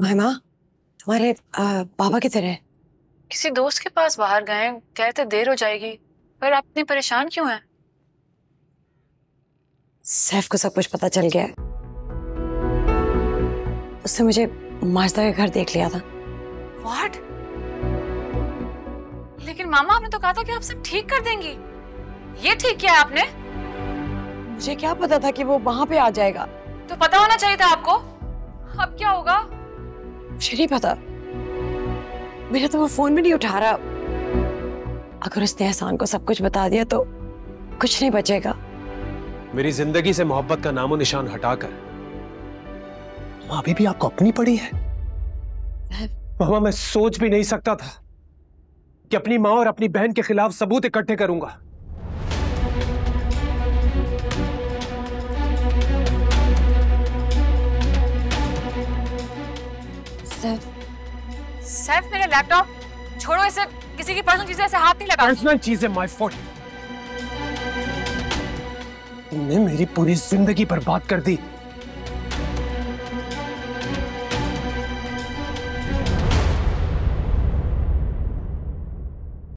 महिमा तुम्हारे आ, बाबा किधर है? किसी दोस्त के पास बाहर गए कहते देर हो जाएगी पर आप इतनी परेशान क्यों हैं? सैफ को सब कुछ पता चल गया है। उसने मुझे माजदा का घर देख लिया था। व्हाट लेकिन मामा आपने तो कहा था कि आप सब ठीक कर देंगी। ये ठीक किया आपने? मुझे क्या पता था कि वो वहाँ पे आ जाएगा। तो पता होना चाहिए था आपको। अब क्या होगा? मुझे नहीं पता। मेरा तो वो फ़ोन भी नहीं उठा रहा। अगर उसने एहसान को सब कुछ बता दिया तो कुछ नहीं बचेगा। मेरी ज़िंदगी से मोहब्बत का नामो निशान हटाकर। अभी भी आपको अपनी पड़ी है। मामा मैं सोच भी नहीं सकता था कि अपनी माँ और अपनी बहन के खिलाफ सबूत इकट्ठे करूँगा। सैफ सैफ मेरा लैपटॉप छोड़ो इसे। किसी की पर्सनल चीज़ें ऐसे हाथ नहीं लगा पर्सनल चीज़ें माय फॉल्ट तुमने मेरी पूरी ज़िंदगी बर्बाद कर दी।